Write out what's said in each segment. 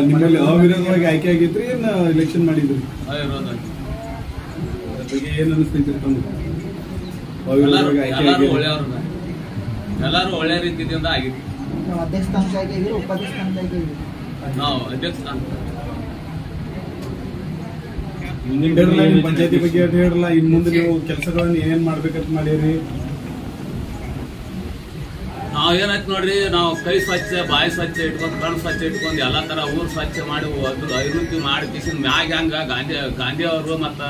ನಿಮ್ಮಲ್ಲಿ ಅವಿರೋಧವಾಗಿ ಆಯ್ಕೆ ಆಗಿದ್ರಿ ಏನ್ ಎಲೆಕ್ಷನ್ ಮಾಡಿದ್ರಿ ಅದ್ರ ಬಗ್ಗೆ ಏನ್ ಅನಿಸ್ತೈತಿ ಅವಿರೋಧವಾಗಿ ಆಯ್ಕೆ ಆಗಿ ಆಗಿದ್ರಿ ಎಲ್ಲಾರು ಒಳ್ಳೆ ರೀತಿಯಿಂದ ಆಗಿದೆ ನಾವು ಅಧ್ಯಕ್ಷ ಸ್ಥಾನಕ್ಕೆ ಉಪಾಧ್ಯಕ್ಷ ಸ್ಥಾನಕ್ಕೆ ನಾವು ಅಧ್ಯಕ್ಷ ಸ್ಥಾನ. ಪಂಚಾಯತಿ ಬಗ್ಗೆ ಅಷ್ಟ್ ಹೇಳ್ರಲ್ಲ ಇನ್ ಮುಂದೆ ನೀವು ಕೆಲಸಗಳನ್ನ ಏನೇನ್ ಮಾಡ್ಬೇಕಂತ ಮಾಡೀರಿ? ನಾವ್ ಏನಾಯ್ತು ನೋಡ್ರಿ, ನಾವು ಕೈ ಸ್ವಚ್ಛ, ಬಾಯಿ ಸ್ವಚ್ಛ ಇಟ್ಕೊಂಡು ಕಣ್ಣು ಸ್ವಚ್ಛ ಇಟ್ಕೊಂಡು ಎಲ್ಲಾ ತರ ಊರ್ ಸ್ವಚ್ಛ ಮಾಡಿ ಅದು ಅಭಿವೃದ್ಧಿ ಮಾಡಿ ಕಿಸಿನ ಮ್ಯಾಗ ಹಂಗ ಗಾಂಧಿ ಗಾಂಧಿ ಅವರು ಮತ್ತು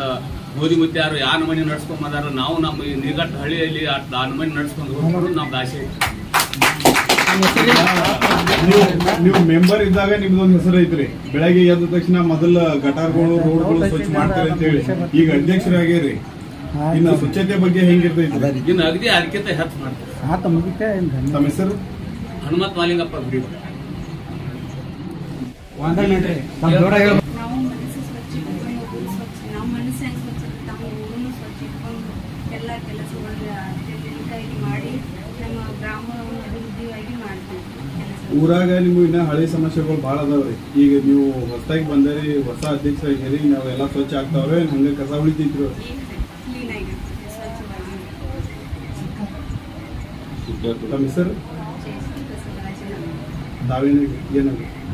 ಮೋದಿ ಮುತ್ಯಾರು ಯಾರು ಮನೆ ನಡ್ಸ್ಕೊಂಡ್ ಬಂದಾರ? ನಾವು ನಮ್ಮ ಈ ನಿಗಟ್ ಹಳ್ಳಿಯಲ್ಲಿ ಆ ಮನೆ ನಡ್ಸ್ಕೊಂಡು ಹೋಗ್ಬೋದು ನಮ್ದು ಆಸೆ ನೀವು ಮೆಂಬರ್ ಇದ್ದಾಗ ನಿಮ್ದೊಂದು ಹೆಸರು ಐತ್ರಿ. ಬೆಳಗ್ಗೆ ಎದ್ದ ತಕ್ಷಣ ಮೊದಲ ಗಟಾರ್ಗಳು, ರೋಡ್ಗಳು ಸ್ವಚ್ಛ ಮಾಡ್ತಾರೆ ಅಂತ ಹೇಳಿ ಈಗ ಅಧ್ಯಕ್ಷರಾಗ್ಯಾರಿ ಇನ್ನು ಸ್ವಚ್ಛತೆ ಬಗ್ಗೆ ಹೆಂಗಿರ್ತೈತಿ ಇನ್ನು ಅಗದಿ ಅದಕ್ಕಿಂತ ಹೆಚ್ಚು ಮಾಡ್ತಾರೆ. ತಮ್ಮ ಹೆಸರು? ಹನುಮತ್ ಮಾಲಿಂಗಪ್ಪ ಗುಡಿ. ನಾವು ಮನಸ್ಸು ಸ್ವಚ್ಛ ಇಟ್ಕೊಂಡು ಊರು ಸ್ವಚ್ಛ ನಾವು ಮನಸ್ಸು ಹೆಂಗೆ ಸ್ವಚ್ಛ ನಾವು ಊರನ್ನು ಸ್ವಚ್ಛ ಇಟ್ಕೊಂಡು ಎಲ್ಲ ಕೆಲಸಗಳು ಅತ್ಯಂತವಾಗಿ ಮಾಡಿ ನಮ್ಮ ಗ್ರಾಮವನ್ನು ಅಭಿವೃದ್ಧಿಯಾಗಿ ಮಾಡ್ತೀವಿ ಕೆಲಸ ಊರಾಗ ನಿಮ್ಗೆ ಇನ್ನ ಹಳೆ ಸಮಸ್ಯೆಗಳು ಭಾಳ ಅದಾವ್ರಿ. ಈಗ ನೀವು ಹೊಸದಾಗಿ ಬಂದರಿ ಹೊಸ ಅಧ್ಯಕ್ಷರಾಗ್ಯಾರಿ ನಾವೆಲ್ಲ ಸ್ವಚ್ಛ ಆಗ್ತಾವ್ರೆ ಹಂಗೆ ಕಸ ಉಳಿತೈತ್ರಿ सर दावे येणार